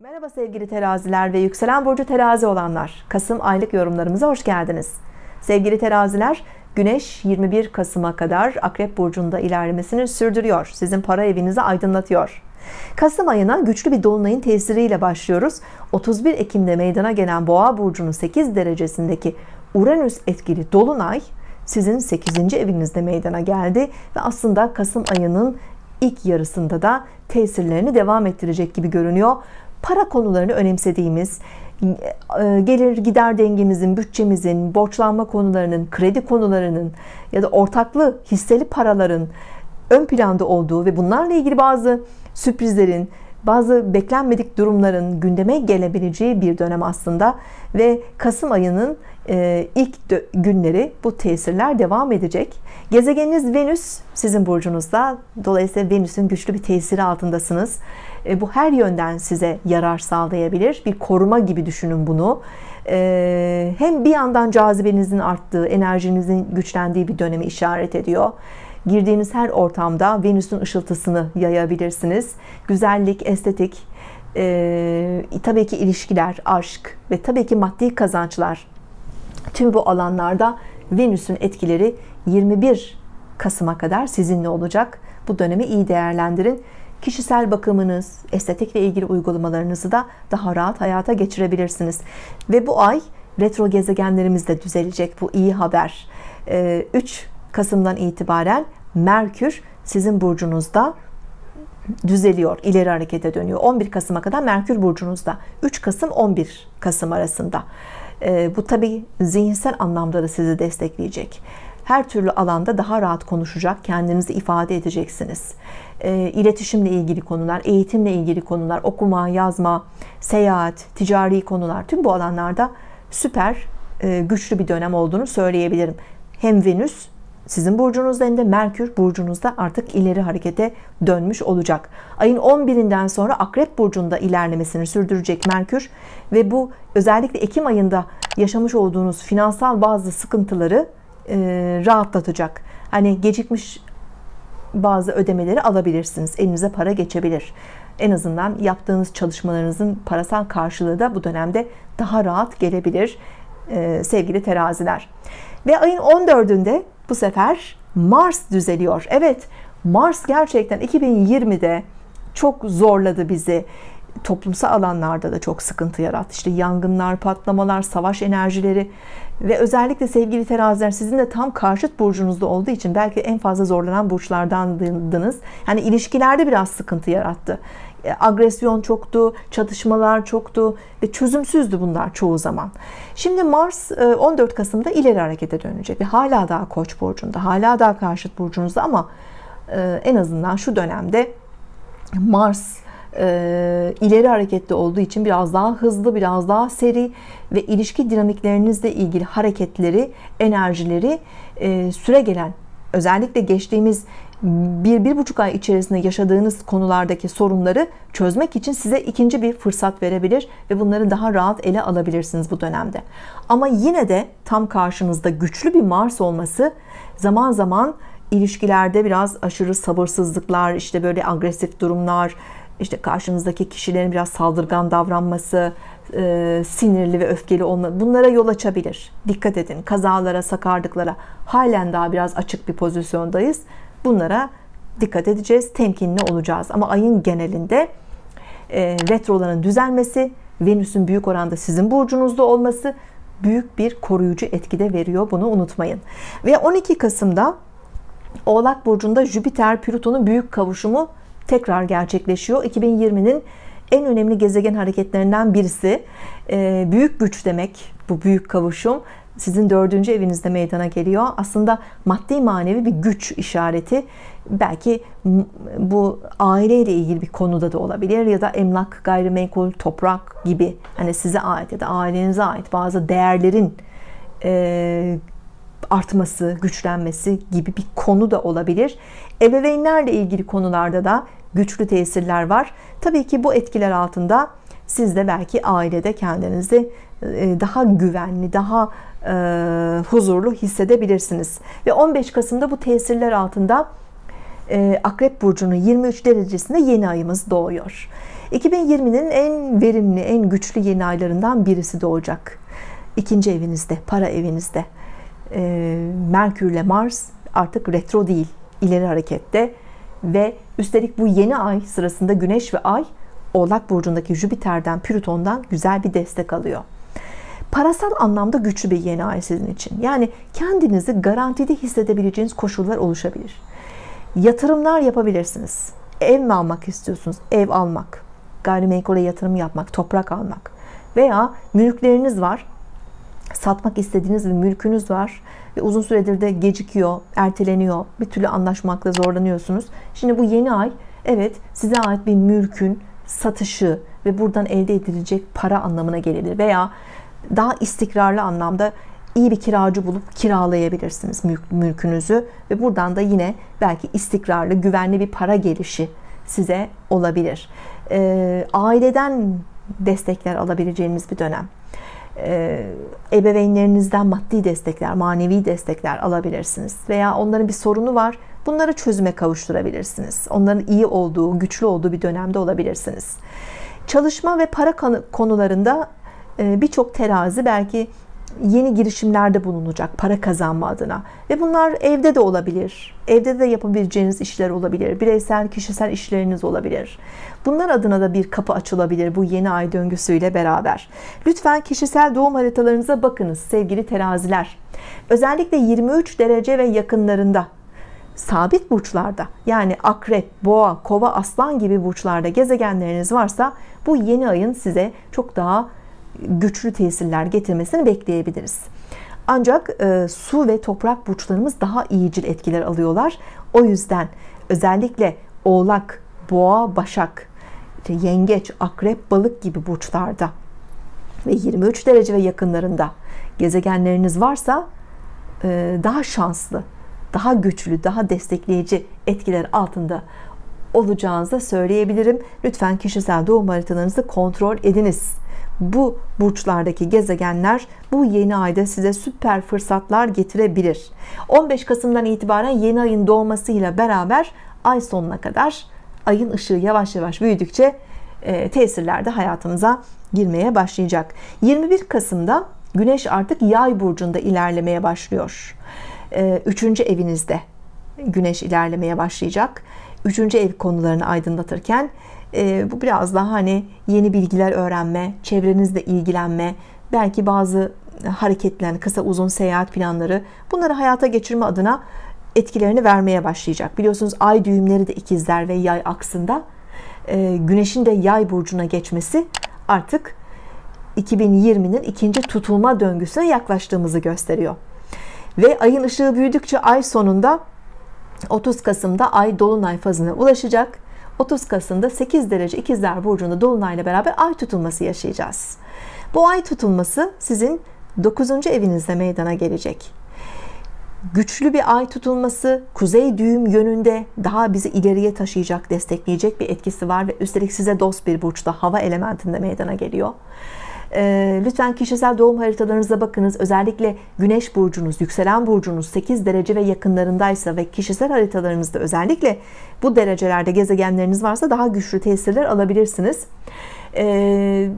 Merhaba sevgili teraziler ve yükselen burcu terazi olanlar. Kasım aylık yorumlarımıza hoş geldiniz. Sevgili teraziler, Güneş 21 Kasım'a kadar Akrep Burcu'nda ilerlemesini sürdürüyor. Sizin para evinizi aydınlatıyor. Kasım ayına güçlü bir dolunayın tesiriyle başlıyoruz. 31 Ekim'de meydana gelen Boğa Burcu'nun 8 derecesindeki Uranüs etkili dolunay sizin 8. evinizde meydana geldi ve aslında Kasım ayının ilk yarısında da tesirlerini devam ettirecek gibi görünüyor para konularını önemsediğimiz, e, gelir gider dengemizin, bütçemizin, borçlanma konularının, kredi konularının ya da ortaklı hisseli paraların ön planda olduğu ve bunlarla ilgili bazı sürprizlerin, bazı beklenmedik durumların gündeme gelebileceği bir dönem aslında ve Kasım ayının e, ilk günleri bu tesirler devam edecek. Gezegeniniz Venüs sizin burcunuzda. Dolayısıyla Venüs'ün güçlü bir tesiri altındasınız. E, bu her yönden size yarar sağlayabilir. Bir koruma gibi düşünün bunu. E, hem bir yandan cazibenizin arttığı, enerjinizin güçlendiği bir dönemi işaret ediyor. Girdiğiniz her ortamda Venüs'ün ışıltısını yayabilirsiniz. Güzellik, estetik, e, tabii ki ilişkiler, aşk ve tabii ki maddi kazançlar. Tüm bu alanlarda Venüs'ün etkileri 21 Kasım'a kadar sizinle olacak. Bu dönemi iyi değerlendirin. Kişisel bakımınız, estetikle ilgili uygulamalarınızı da daha rahat hayata geçirebilirsiniz. Ve bu ay retro gezegenlerimiz de düzelecek. Bu iyi haber. 3 ee, Kasım'dan itibaren Merkür sizin burcunuzda düzeliyor, ileri harekete dönüyor. 11 Kasım'a kadar Merkür burcunuzda. 3 Kasım 11 Kasım arasında. Ee, bu tabi zihinsel anlamda da sizi destekleyecek her türlü alanda daha rahat konuşacak, kendinizi ifade edeceksiniz. E, iletişimle ilgili konular, eğitimle ilgili konular, okuma, yazma, seyahat, ticari konular tüm bu alanlarda süper e, güçlü bir dönem olduğunu söyleyebilirim. Hem Venüs sizin burcunuzda hem de Merkür burcunuzda artık ileri harekete dönmüş olacak. Ayın 11'inden sonra Akrep burcunda ilerlemesini sürdürecek Merkür ve bu özellikle Ekim ayında yaşamış olduğunuz finansal bazı sıkıntıları e, rahatlatacak. Hani gecikmiş bazı ödemeleri alabilirsiniz. Elinize para geçebilir. En azından yaptığınız çalışmalarınızın parasal karşılığı da bu dönemde daha rahat gelebilir sevgili teraziler. Ve ayın 14'ünde bu sefer Mars düzeliyor. Evet Mars gerçekten 2020'de çok zorladı bizi toplumsal alanlarda da çok sıkıntı yarattı. İşte yangınlar, patlamalar, savaş enerjileri ve özellikle sevgili teraziler sizin de tam karşıt burcunuzda olduğu için belki en fazla zorlanan burçlardandınız. Yani ilişkilerde biraz sıkıntı yarattı. E, agresyon çoktu, çatışmalar çoktu ve çözümsüzdü bunlar çoğu zaman. Şimdi Mars 14 e, Kasım'da ileri harekete dönecek ve hala daha Koç burcunda, hala daha karşıt burcunuzda ama e, en azından şu dönemde Mars e, ileri hareketli olduğu için biraz daha hızlı, biraz daha seri ve ilişki dinamiklerinizle ilgili hareketleri, enerjileri e, süre gelen özellikle geçtiğimiz bir, bir buçuk ay içerisinde yaşadığınız konulardaki sorunları çözmek için size ikinci bir fırsat verebilir ve bunları daha rahat ele alabilirsiniz bu dönemde. Ama yine de tam karşınızda güçlü bir Mars olması zaman zaman ilişkilerde biraz aşırı sabırsızlıklar, işte böyle agresif durumlar, işte karşınızdaki kişilerin biraz saldırgan davranması, e, sinirli ve öfkeli olma bunlara yol açabilir. Dikkat edin kazalara, sakarlıklara halen daha biraz açık bir pozisyondayız. Bunlara dikkat edeceğiz, temkinli olacağız. Ama ayın genelinde e, retroların düzelmesi, Venüs'ün büyük oranda sizin burcunuzda olması büyük bir koruyucu etkide veriyor. Bunu unutmayın. Ve 12 Kasım'da Oğlak Burcu'nda Jüpiter Plüton'un büyük kavuşumu tekrar gerçekleşiyor. 2020'nin en önemli gezegen hareketlerinden birisi. Ee, büyük güç demek bu büyük kavuşum. Sizin dördüncü evinizde meydana geliyor. Aslında maddi manevi bir güç işareti. Belki bu aileyle ilgili bir konuda da olabilir ya da emlak, gayrimenkul, toprak gibi hani size ait ya da ailenize ait bazı değerlerin e, artması, güçlenmesi gibi bir konu da olabilir. Ebeveynlerle ilgili konularda da güçlü tesirler var. Tabii ki bu etkiler altında siz de belki ailede kendinizi e, daha güvenli, daha e, huzurlu hissedebilirsiniz. Ve 15 Kasım'da bu tesirler altında e, Akrep Burcu'nun 23 derecesinde yeni ayımız doğuyor. 2020'nin en verimli, en güçlü yeni aylarından birisi doğacak. İkinci evinizde, para evinizde. Ee, Merkür ile Mars artık retro değil, ileri harekette ve üstelik bu yeni ay sırasında Güneş ve Ay Oğlak burcundaki Jüpiter'den, Plüton'dan güzel bir destek alıyor. Parasal anlamda güçlü bir yeni ay sizin için. Yani kendinizi garantide hissedebileceğiniz koşullar oluşabilir. Yatırımlar yapabilirsiniz. Ev mi almak istiyorsunuz? Ev almak. Gayrimenkule yatırım yapmak, toprak almak. Veya mülkleriniz var. Satmak istediğiniz bir mülkünüz var ve uzun süredir de gecikiyor, erteleniyor. Bir türlü anlaşmakla zorlanıyorsunuz. Şimdi bu yeni ay evet size ait bir mülkün satışı ve buradan elde edilecek para anlamına gelir veya daha istikrarlı anlamda iyi bir kiracı bulup kiralayabilirsiniz mülkünüzü ve buradan da yine belki istikrarlı, güvenli bir para gelişi size olabilir. E, aileden destekler alabileceğiniz bir dönem. E, ebeveynlerinizden maddi destekler, manevi destekler alabilirsiniz veya onların bir sorunu var. Bunları çözüme kavuşturabilirsiniz. Onların iyi olduğu, güçlü olduğu bir dönemde olabilirsiniz. Çalışma ve para konularında e, birçok terazi belki yeni girişimlerde bulunacak para kazanma adına. Ve bunlar evde de olabilir. Evde de yapabileceğiniz işler olabilir. Bireysel kişisel işleriniz olabilir. Bunlar adına da bir kapı açılabilir bu yeni ay döngüsüyle beraber. Lütfen kişisel doğum haritalarınıza bakınız sevgili teraziler. Özellikle 23 derece ve yakınlarında sabit burçlarda yani akrep, boğa, kova, aslan gibi burçlarda gezegenleriniz varsa bu yeni ayın size çok daha güçlü tesirler getirmesini bekleyebiliriz. Ancak e, su ve toprak burçlarımız daha iyicil etkiler alıyorlar. O yüzden özellikle Oğlak, Boğa, Başak, Yengeç, Akrep, Balık gibi burçlarda ve 23 derece ve yakınlarında gezegenleriniz varsa e, daha şanslı, daha güçlü, daha destekleyici etkiler altında olacağınızı söyleyebilirim. Lütfen kişisel doğum haritalarınızı kontrol ediniz bu burçlardaki gezegenler bu yeni ayda size süper fırsatlar getirebilir. 15 Kasım'dan itibaren yeni ayın doğmasıyla beraber ay sonuna kadar ayın ışığı yavaş yavaş büyüdükçe e, tesirler de hayatımıza girmeye başlayacak. 21 Kasım'da Güneş artık Yay burcunda ilerlemeye başlıyor. E, üçüncü evinizde Güneş ilerlemeye başlayacak. Üçüncü ev konularını aydınlatırken e, bu biraz daha hani yeni bilgiler öğrenme, çevrenizle ilgilenme, belki bazı hareketler, kısa uzun seyahat planları bunları hayata geçirme adına etkilerini vermeye başlayacak. Biliyorsunuz ay düğümleri de ikizler ve yay aksında. E, güneşin de yay burcuna geçmesi artık 2020'nin ikinci tutulma döngüsüne yaklaştığımızı gösteriyor. Ve ayın ışığı büyüdükçe ay sonunda 30 Kasım'da ay dolunay fazına ulaşacak 30 Kasım'da 8 derece ikizler burcunda dolunayla beraber ay tutulması yaşayacağız. Bu ay tutulması sizin 9. evinizde meydana gelecek. Güçlü bir ay tutulması kuzey düğüm yönünde daha bizi ileriye taşıyacak, destekleyecek bir etkisi var ve üstelik size dost bir burçta hava elementinde meydana geliyor. Ee, lütfen kişisel doğum haritalarınıza bakınız. Özellikle güneş burcunuz, yükselen burcunuz 8 derece ve yakınlarındaysa ve kişisel haritalarınızda özellikle bu derecelerde gezegenleriniz varsa daha güçlü tesirler alabilirsiniz. Ee,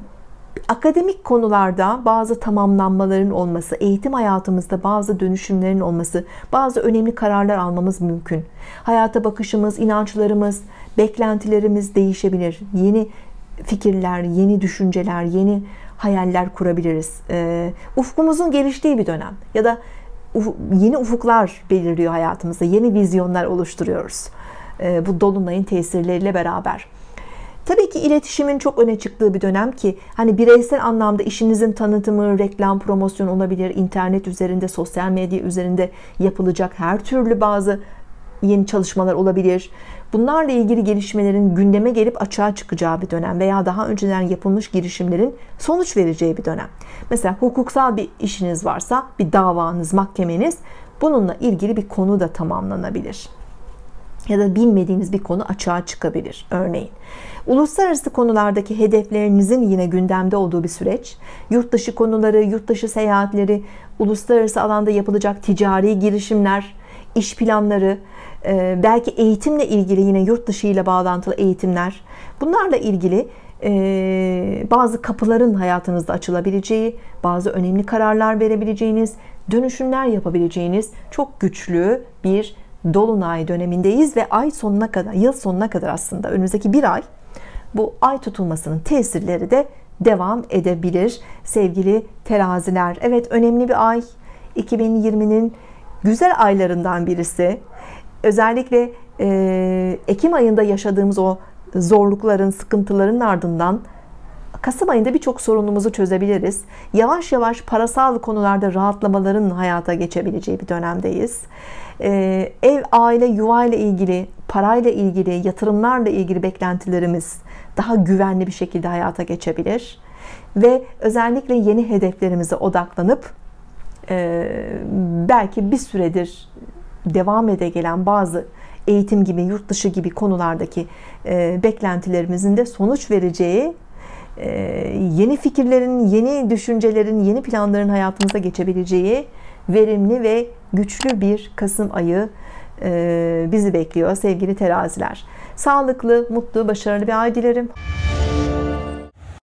akademik konularda bazı tamamlanmaların olması, eğitim hayatımızda bazı dönüşümlerin olması, bazı önemli kararlar almamız mümkün. Hayata bakışımız, inançlarımız, beklentilerimiz değişebilir. Yeni fikirler, yeni düşünceler, yeni hayaller kurabiliriz. E, ufkumuzun geliştiği bir dönem ya da yeni ufuklar belirliyor hayatımızda, yeni vizyonlar oluşturuyoruz. E, bu dolunayın tesirleriyle beraber. Tabii ki iletişimin çok öne çıktığı bir dönem ki hani bireysel anlamda işinizin tanıtımı, reklam, promosyon olabilir, internet üzerinde, sosyal medya üzerinde yapılacak her türlü bazı yeni çalışmalar olabilir. Bunlarla ilgili gelişmelerin gündeme gelip açığa çıkacağı bir dönem veya daha önceden yapılmış girişimlerin sonuç vereceği bir dönem. Mesela hukuksal bir işiniz varsa, bir davanız, mahkemeniz bununla ilgili bir konu da tamamlanabilir. Ya da bilmediğiniz bir konu açığa çıkabilir örneğin. Uluslararası konulardaki hedeflerinizin yine gündemde olduğu bir süreç. Yurt dışı konuları, yurt dışı seyahatleri, uluslararası alanda yapılacak ticari girişimler, iş planları, belki eğitimle ilgili yine yurt dışı ile bağlantılı eğitimler bunlarla ilgili e, bazı kapıların hayatınızda açılabileceği, bazı önemli kararlar verebileceğiniz, dönüşümler yapabileceğiniz çok güçlü bir dolunay dönemindeyiz ve ay sonuna kadar, yıl sonuna kadar aslında önümüzdeki bir ay bu ay tutulmasının tesirleri de devam edebilir sevgili teraziler. Evet önemli bir ay. 2020'nin güzel aylarından birisi. Özellikle e, Ekim ayında yaşadığımız o zorlukların, sıkıntıların ardından Kasım ayında birçok sorunumuzu çözebiliriz. Yavaş yavaş parasal konularda rahatlamaların hayata geçebileceği bir dönemdeyiz. Ee, ev, aile, yuva ile ilgili, parayla ilgili, yatırımlarla ilgili beklentilerimiz daha güvenli bir şekilde hayata geçebilir. Ve özellikle yeni hedeflerimize odaklanıp e, belki bir süredir devam ede gelen bazı eğitim gibi, yurt dışı gibi konulardaki e, beklentilerimizin de sonuç vereceği e, yeni fikirlerin, yeni düşüncelerin, yeni planların hayatımıza geçebileceği verimli ve güçlü bir Kasım ayı e, bizi bekliyor sevgili teraziler. Sağlıklı, mutlu, başarılı bir ay dilerim.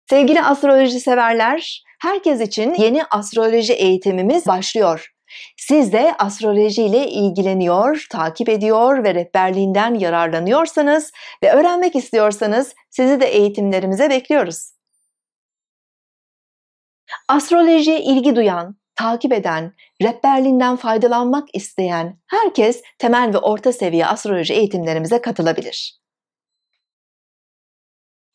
Sevgili astroloji severler, herkes için yeni astroloji eğitimimiz başlıyor. Siz de astroloji ile ilgileniyor, takip ediyor ve rehberliğinden yararlanıyorsanız ve öğrenmek istiyorsanız sizi de eğitimlerimize bekliyoruz. Astrolojiye ilgi duyan, takip eden, rehberliğinden faydalanmak isteyen herkes temel ve orta seviye astroloji eğitimlerimize katılabilir.